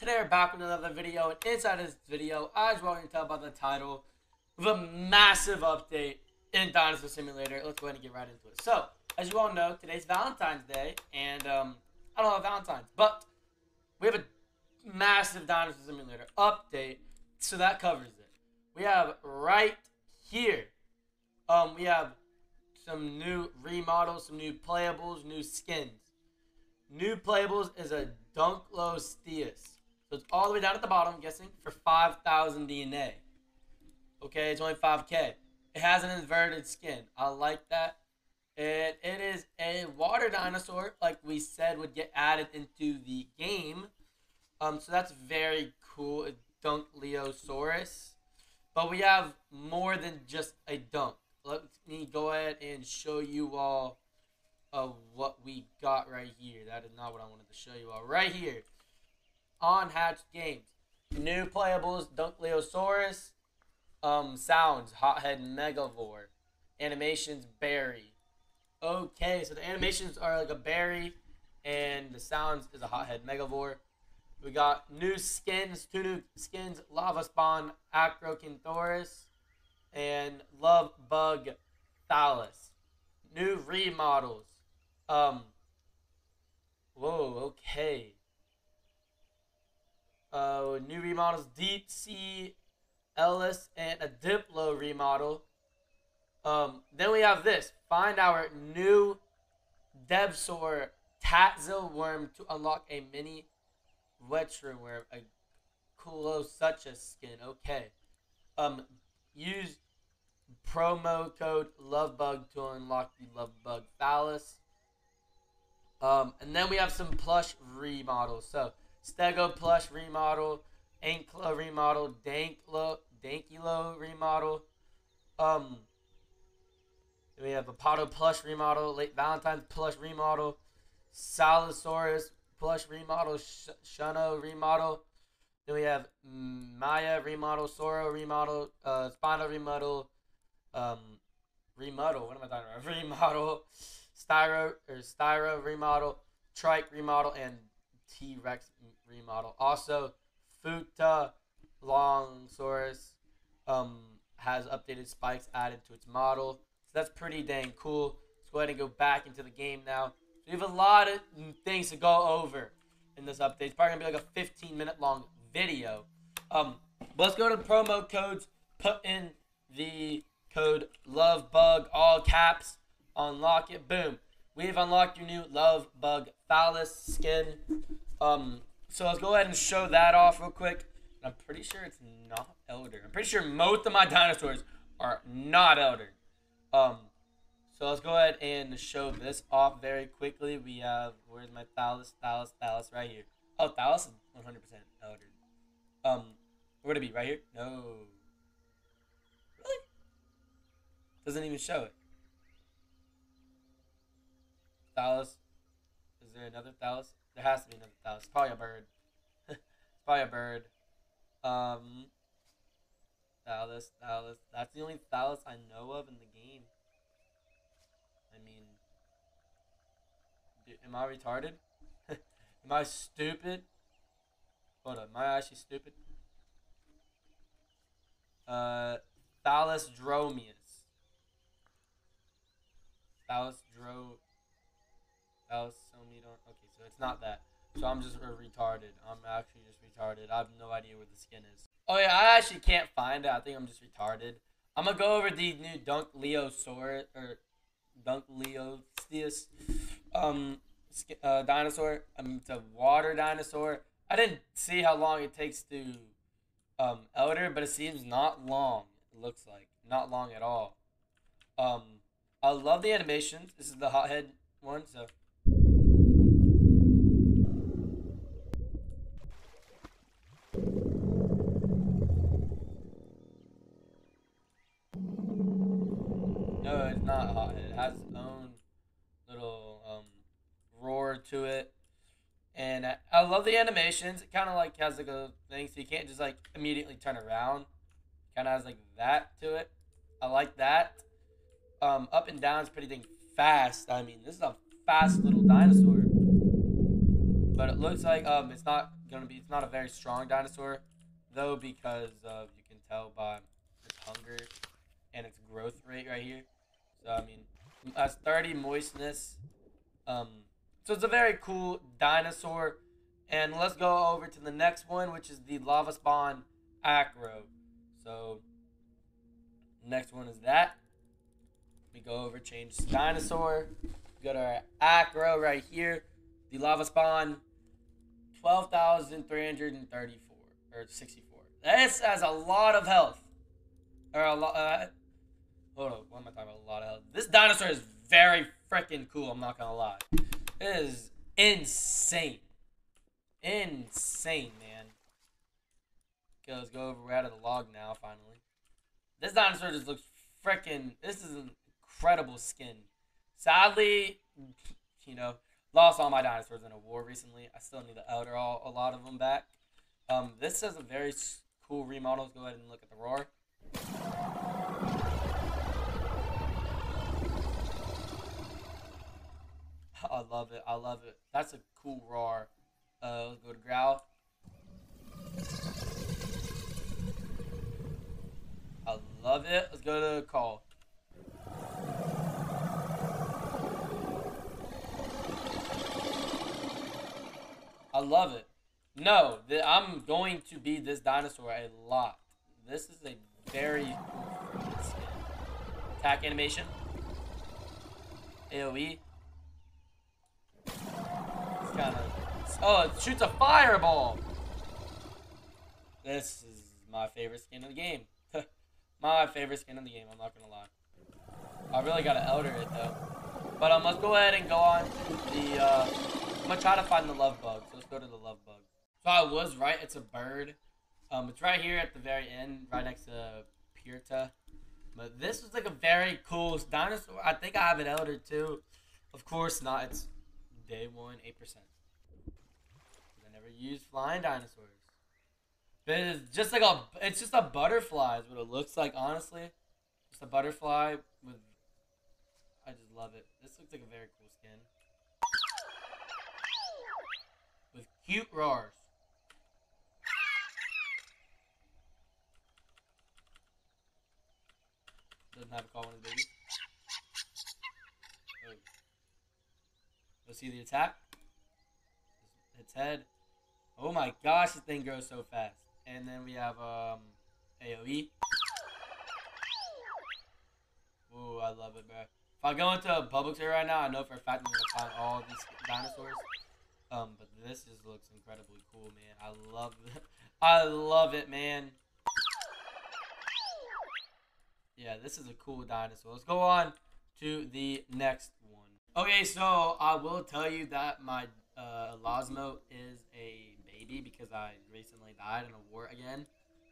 today we're back with another video, and inside this video, I just want to tell about the title the massive update in Dinosaur Simulator. Let's go ahead and get right into it. So, as you all know, today's Valentine's Day, and um, I don't know Valentine's, but we have a massive Dinosaur Simulator update, so that covers it. We have right here, um, we have some new remodels, some new playables, new skins. New playables is a Dunkleosteus. So it's all the way down at the bottom, I'm guessing, for 5,000 DNA. Okay, it's only 5k. It has an inverted skin. I like that. And it is a water dinosaur, like we said, would get added into the game. Um, so that's very cool. A Dunkleosaurus. But we have more than just a dunk. Let me go ahead and show you all of what we got right here. That is not what I wanted to show you all. Right here, on Hatch Games. New playables, Dunkleosaurus. Um, sounds, Hothead Megavore. Animations, Berry. Okay, so the animations are like a berry, and the sounds is a Hothead Megavore. We got new skins, two new skins, Lava Spawn, Acrocanthosaurus, and Love Bug Thallus. New remodels, um. Whoa. Okay. Uh, new remodels: Deep Sea Ellis and a Diplo remodel. Um. Then we have this. Find our new Devsaur Tatzil worm to unlock a mini Wetcher worm. A cool such a skin. Okay. Um. Use promo code LOVEBUG to unlock the LOVEBUG Thallus. Um, and then we have some plush remodels. So Stego plush remodel, Anklo remodel, Danklo, Dankilo remodel. Um, we have Apollo plush remodel, Late Valentine's plush remodel, Salosaurus plush remodel, Sh- remodel. Then we have Maya remodel, Soro remodel, uh, Spino remodel, um, remodel. What am I talking about? Remodel. Styro or Styro remodel, Trike remodel, and T Rex remodel. Also, Futa Longsaurus um, has updated spikes added to its model. So that's pretty dang cool. Let's go ahead and go back into the game now. So we have a lot of things to go over in this update. It's probably gonna be like a 15 minute long video. Um, let's go to the promo codes. Put in the code LOVEBUG all caps unlock it. Boom. We have unlocked your new Love Bug Thallus skin. Um, so let's go ahead and show that off real quick. I'm pretty sure it's not Elder. I'm pretty sure most of my dinosaurs are not Elder. Um, so let's go ahead and show this off very quickly. We have, where's my Thallus, Thallus, Thallus, right here. Oh, Thallus is 100% Elder. Um, where'd it be? Right here? No. Really? Doesn't even show it. Thallus. Is there another Thallus? There has to be another Thallus. Probably a bird. it's probably a bird. Um, Thallus, Thallus. That's the only Thallus I know of in the game. I mean, dude, am I retarded? am I stupid? Hold on, am I actually stupid? Uh, Thalassodromeus. Thallus Okay, so it's not that. So I'm just retarded. I'm actually just retarded. I have no idea where the skin is. Oh yeah, I actually can't find it. I think I'm just retarded. I'm gonna go over the new Dunk Leosaurus or Dunk Leosteus um uh, dinosaur. I mean, it's a water dinosaur. I didn't see how long it takes to um elder, but it seems not long. It looks like not long at all. Um, I love the animations. This is the hothead one, so. No, it's not hothead. It has its own little um, roar to it. And I, I love the animations. It kind of like has like a thing, so you can't just like immediately turn around. Kind of has like that to it. I like that. Um, up and down is pretty dang fast. I mean, this is a fast little dinosaur. But it looks like um, it's not gonna be. It's not a very strong dinosaur, though, because uh, you can tell by its hunger and its growth rate right here. So I mean, has 30 moistness. Um, so it's a very cool dinosaur. And let's go over to the next one, which is the Lava Spawn Acro. So next one is that. We go over, change dinosaur. Go to our Acro right here. The Lava Spawn 12,334 or 64. This has a lot of health. Or a lot. Uh, hold on, what am I talking about? A lot of. This dinosaur is very freaking cool. I'm not gonna lie. It is insane. Insane, man. Okay, let's go over. We're out of the log now, finally. This dinosaur just looks freaking. This is an incredible skin. Sadly, you know, lost all my dinosaurs in a war recently. I still need to elder all a lot of them back. Um, this is a very cool remodel. Let's go ahead and look at the roar. I love it. I love it. That's a cool roar. Uh, let's go to growl. I love it. Let's go to call. I love it. No, I'm going to be this dinosaur a lot. This is a very attack animation. AoE kind of... Oh, it shoots a fireball! This is my favorite skin in the game. my favorite skin in the game, I'm not gonna lie. I really gotta elder it, though. But um, let's go ahead and go on to the... Uh, I'm gonna try to find the love bug. So let's go to the love bug. So I was right, it's a bird. Um, it's right here at the very end, right next to Pirta. But this was like a very cool dinosaur. I think I have an elder too. Of course not. It's day one, 8% use flying dinosaurs. But it's just like a, it's just a butterfly is what it looks like, honestly. Just a butterfly with, I just love it. This looks like a very cool skin. With cute roars. Doesn't have a call on it's baby. Let's see the attack. Its head. Oh my gosh, this thing grows so fast. And then we have um AoE. Ooh, I love it, bro. If I go into a Publix here right now, I know for a fact I'm gonna find all these dinosaurs. Um, but this just looks incredibly cool, man. I love it. I love it, man. Yeah, this is a cool dinosaur. Let's go on to the next one. Okay, so I will tell you that my uh, is a because I recently died in a war again.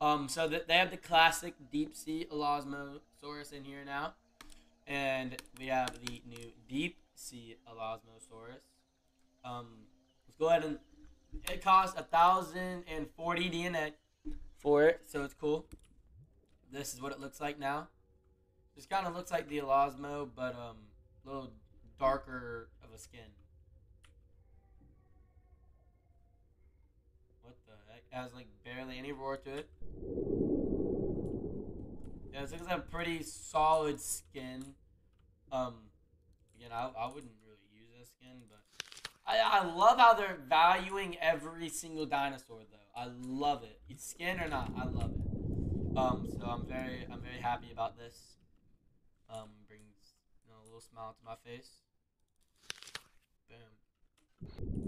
Um, so th- they have the classic deep sea Elasmosaurus in here now, and we have the new deep sea Elasmosaurus. Um, let's go ahead and it costs a thousand and forty DNA for it, so it's cool. This is what it looks like now. Just kind of looks like the Elasmo, but um, a little darker of a skin. It has like barely any roar to it. Yeah, this looks like a pretty solid skin. Um, again, I, I wouldn't really use this skin, but I, I love how they're valuing every single dinosaur though. I love it. It's skin or not, I love it. Um, so I'm very I'm very happy about this. Um, brings you know, a little smile to my face. Bam.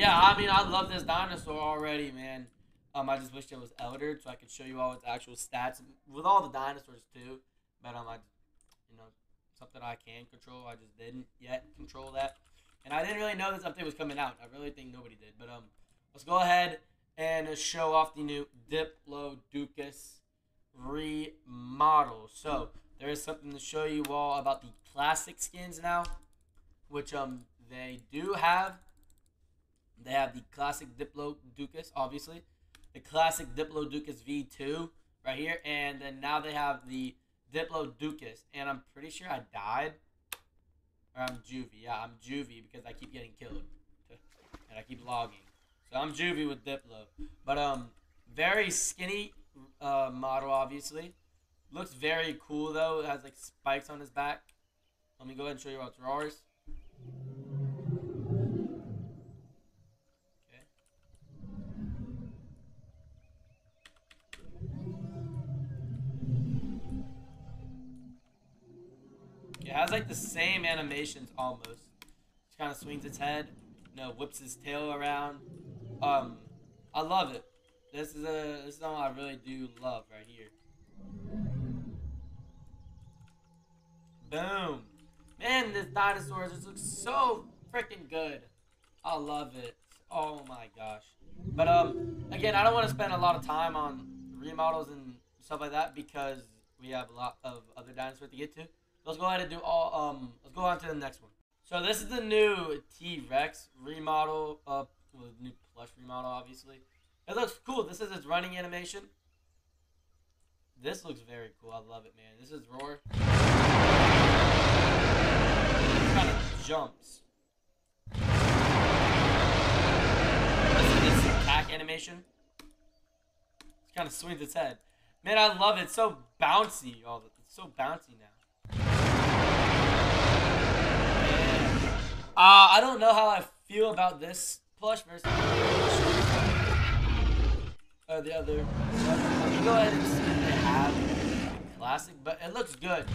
Yeah, I mean I love this dinosaur already, man. Um, I just wish it was eldered so I could show you all its actual stats with all the dinosaurs too. But um, I, you know, something I can control. I just didn't yet control that. And I didn't really know this update was coming out. I really think nobody did. But um, let's go ahead and show off the new Diplodocus remodel. So there is something to show you all about the classic skins now, which um they do have. They have the classic Diplodocus, obviously, the classic Diplodocus V2 right here, and then now they have the Diplodocus, and I'm pretty sure I died. Or I'm juvie. Yeah, I'm juvie because I keep getting killed. and I keep logging. So I'm Juvie with Diplo. But um, very skinny uh, model, obviously. Looks very cool though. It has like spikes on his back. Let me go ahead and show you roars. Okay. Has like the same animations almost. Just kind of swings its head, you know, whips his tail around. Um, I love it. This is a this is something I really do love right here. Boom. Man, this dinosaur just looks so freaking good. I love it. Oh my gosh. But um again, I don't want to spend a lot of time on remodels and stuff like that because we have a lot of other dinosaurs to get to. Let's go ahead and do all um let's go on to the next one. So this is the new T-Rex remodel uh well, new plush remodel obviously. It looks cool. This is its running animation. This looks very cool. I love it, man. This is Roar. kind of jumps. Attack animation. It kind of swings its head. Man, I love it. It's so bouncy. All it's so bouncy now. Uh, I don't know how I feel about this plush versus uh, the other. Me go ahead and see if they have classic, but it looks good. I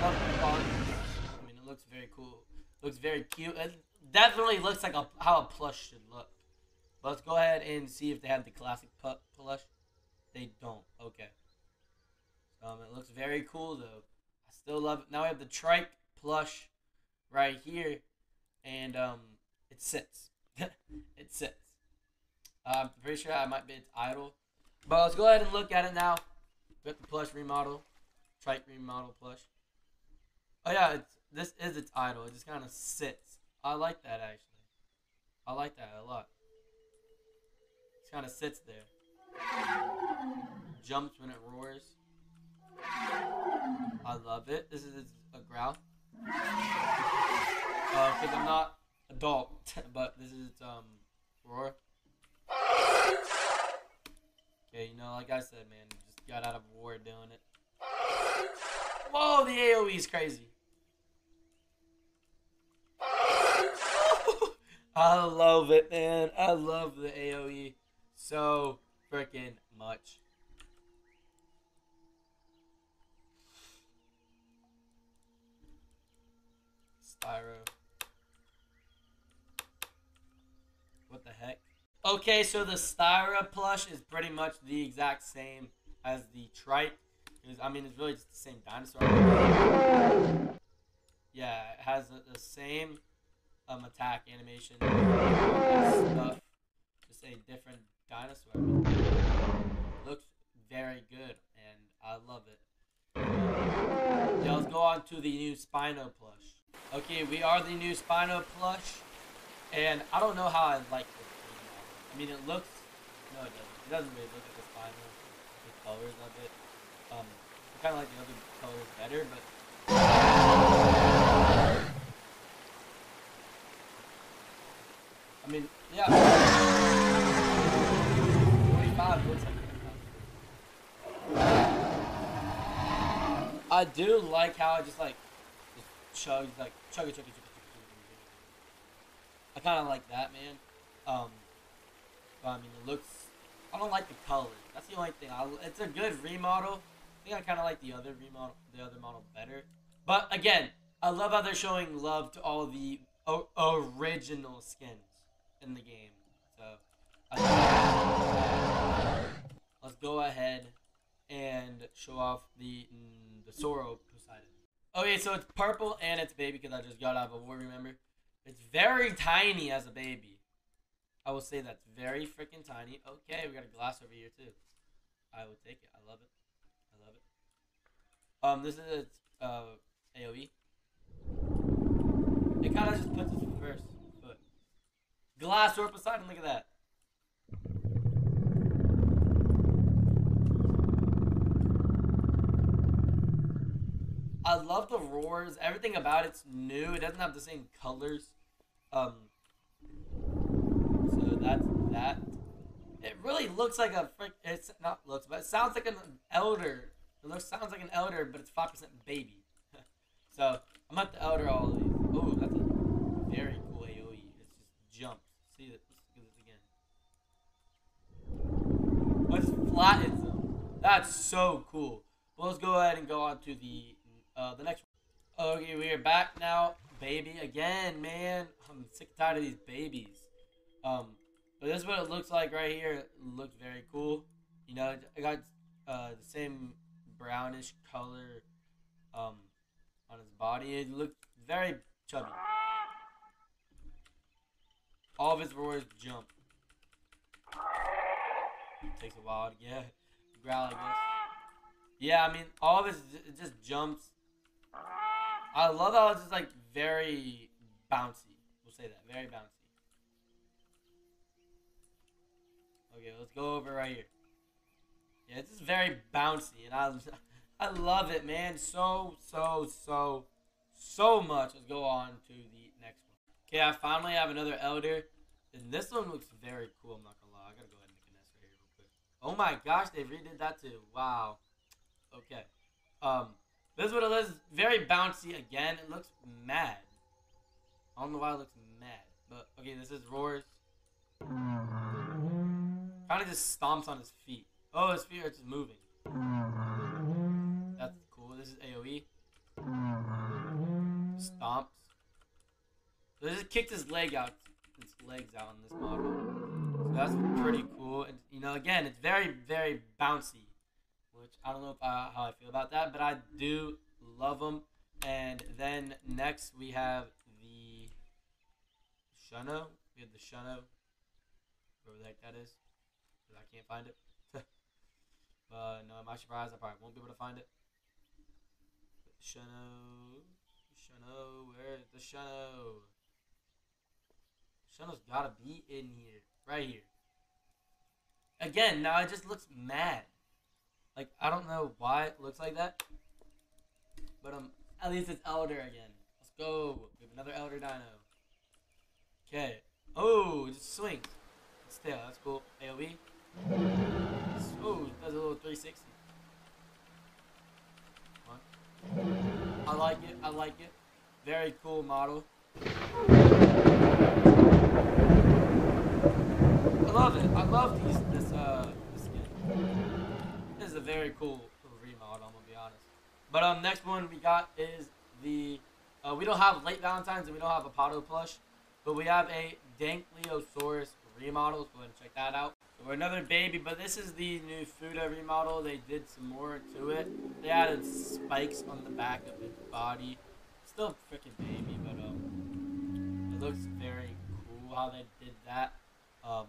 love, the art. I mean, it looks very cool. Looks very cute. It definitely looks like a, how a plush should look. But let's go ahead and see if they have the classic plush. They don't. Okay. Um, it looks very cool though. I still love it. Now we have the trike plush right here, and um, it sits. it sits. I'm pretty sure I might be idle. But let's go ahead and look at it now. Got the plush remodel. Trike remodel plush. Oh yeah, this is its idle. It just kind of sits. I like that actually. I like that a lot. It kind of sits there. Jumps when it roars. I love it. This is a growl. Uh, because I'm not adult, but this is um roar. Okay, you know, like I said, man, just got out of war doing it. Whoa, the AoE is crazy. I love it, man. I love the AoE so freaking much. Spyro. What the heck? Okay, so the Styra plush is pretty much the exact same as the Trike. I mean, it's really just the same dinosaur. Yeah, it has the, the same um, attack animation stuff. Just a different dinosaur. Looks very good, and I love it. Yeah, let's go on to the new Spino plush. Okay, we are the new Spino plush, and I don't know how I like this. I mean, it looks. No, it doesn't. It doesn't really look like the Spino, the colors of it. Um, I kind of like the other colors better, but. I mean, yeah. 45 looks like I do like how I just like chugs like chug it, chug it, chug chug. I kind of like that, man. Um, but I mean, it looks. I don't like the colors. That's the only thing. I, it's a good remodel. I think I kind of like the other remodel, the other model better. But again, I love how they're showing love to all the original skins in the game. So, let's go ahead and show off the mm, the Soro. Okay, so it's purple and it's baby because I just got out of a war. Remember, it's very tiny as a baby. I will say that's very freaking tiny. Okay, we got a glass over here too. I will take it. I love it. I love it. Um, this is a uh, AOE. It kind of just puts its first foot. Glass or Poseidon, look at that. I love the roars. Everything about it's new. It doesn't have the same colors. Um, so that's that. It really looks like a frick. It's not looks, but it sounds like an elder. It looks sounds like an elder, but it's five percent baby. so I'm at the elder all these. Oh, that's a very cool AOE. It's just jumps. See it? Let's just them. That's so cool. Well, let's go ahead and go on to the uh, the next one. Okay, we are back now. Baby again, man. I'm sick and tired of these babies. Um, but this is what it looks like right here. It looks very cool. You know, I got uh, the same brownish color um, on his body. It looks very chubby. All of his roars jump. takes a while to get growl, I guess. Yeah, I mean, all of his it just jumps. I love how it's just like very bouncy. We'll say that very bouncy. Okay, let's go over right here. Yeah, it's just very bouncy, and I, I love it, man. So, so, so, so much. Let's go on to the next one. Okay, I finally have another Elder, and this one looks very cool. I'm not gonna lie. I gotta go ahead and make a nest right here real quick. Oh my gosh, they redid that too. Wow. Okay. Um, this is what it is. Very bouncy again. It looks mad. I don't know why it looks mad, but okay. This is roars. Kind of just stomps on his feet. Oh, his feet are just moving. That's cool. This is AoE. Stomps. So this just kicked his leg out. His legs out on this model. So that's pretty cool. And you know, again, it's very, very bouncy. Which I don't know if I, how I feel about that, but I do love them. And then next we have the Shunno. We have the Shunno. Whatever the heck that is. I can't find it. but no, am I surprised? I probably won't be able to find it. Shunno. Shunno. Where's the Shunno? Shunno's gotta be in here. Right here. Again, now it just looks mad. Like, I don't know why it looks like that. But um, at least it's Elder again. Let's go. We have another Elder Dino. Okay. Oh, it just swings. Still, that's cool. AoE. Oh, does a little 360. I like it. I like it. Very cool model. I love it. I love these. This uh, this skin. Very cool remodel. I'm gonna be honest. But um, next one we got is the. Uh, we don't have late Valentine's and we don't have a Pato plush, but we have a Dankleosaurus remodel. So go ahead and check that out. So we're another baby, but this is the new Fuda remodel. They did some more to it. They added spikes on the back of its body. Still a freaking baby, but um, it looks very cool how they did that. Um,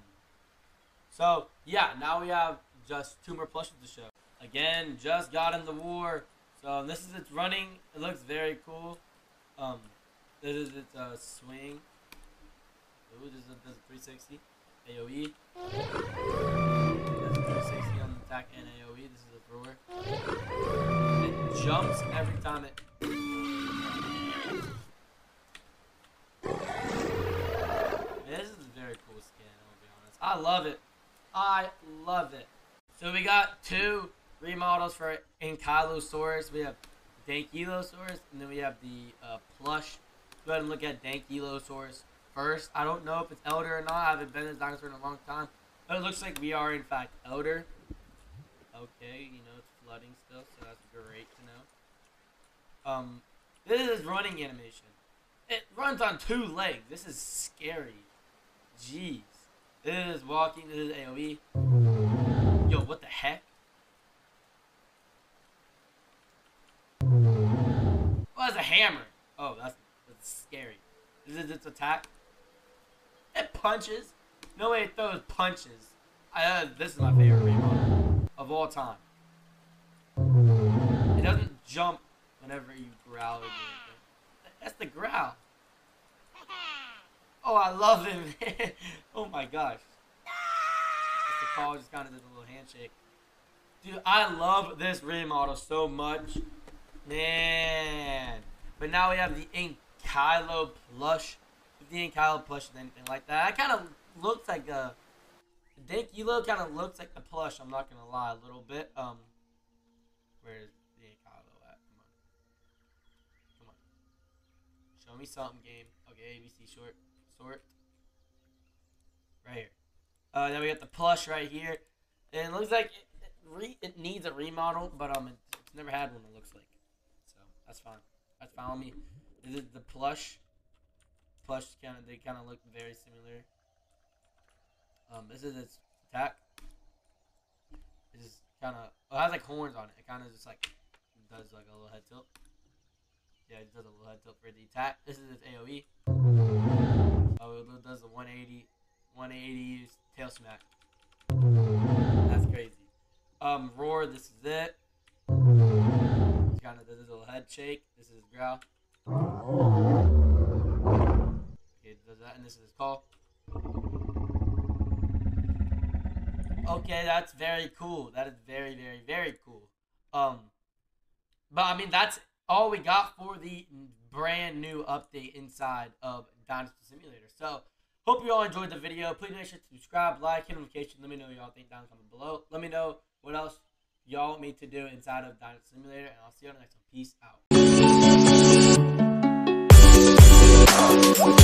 so yeah, now we have just two more plushes to show. Again, just got in the war. So this is its running. It looks very cool. Um, this is its uh, swing. Ooh, this is a, this is a 360. AoE. That's 360 on the attack and AoE. This is a thrower. It jumps every time it. This is a very cool skin, I'll be honest. I love it. I love it. So we got two remodels for Ankylosaurus. We have Dankylosaurus, and then we have the uh, plush. Go ahead and look at Dankylosaurus first. I don't know if it's Elder or not. I haven't been this dinosaur in a long time. But it looks like we are, in fact, Elder. Okay, you know, it's flooding still, so that's great to know. Um, this is running animation. It runs on two legs. This is scary. Jeez. This is walking. This is AoE. Yo, what the heck? That's a hammer. Oh, that's, that's scary. Is its attack. It punches. No way it throws punches. I, uh, this is my favorite remodel of all time. It doesn't jump whenever you growl. That's the growl. Oh, I love it, oh my gosh. The Paul just kind of did a little handshake. Dude, I love this remodel so much. Man. But now we have the Ankylo plush. If the Ankylo plush is anything like that, I kind of looks like a Dankilo kind of looks like the plush. I'm not gonna lie, a little bit. Um, where's the Kylo at? Come on, come on. Show me something, game. Okay, ABC short, sort. Right here. Uh, then we got the plush right here, and it looks like it, it, re, it needs a remodel, but um, it, it's never had one. It looks like, that's fine. That's fine with me. Is the plush. Plush kind of they kind of look very similar. Um, this is its attack. This is kind of it has like horns on it. It kind of just like does like a little head tilt. Yeah, it does a little head tilt for the attack. This is its AOE. Oh, it does the 180, 180 tail smack. That's crazy. Um, roar. This is it. Kind of does a little head shake. This is growl. Okay, does that, and this is his call. Okay, that's very cool. That is very, very, very cool. Um, but I mean, that's all we got for the brand new update inside of Dinosaur Simulator. So, hope you all enjoyed the video. Please make sure to subscribe, like, hit notification. Let me know what y'all think down comment below. Let me know what else y'all want me to do inside of Dinosaur Simulator, and I'll see you on the next one. Peace out.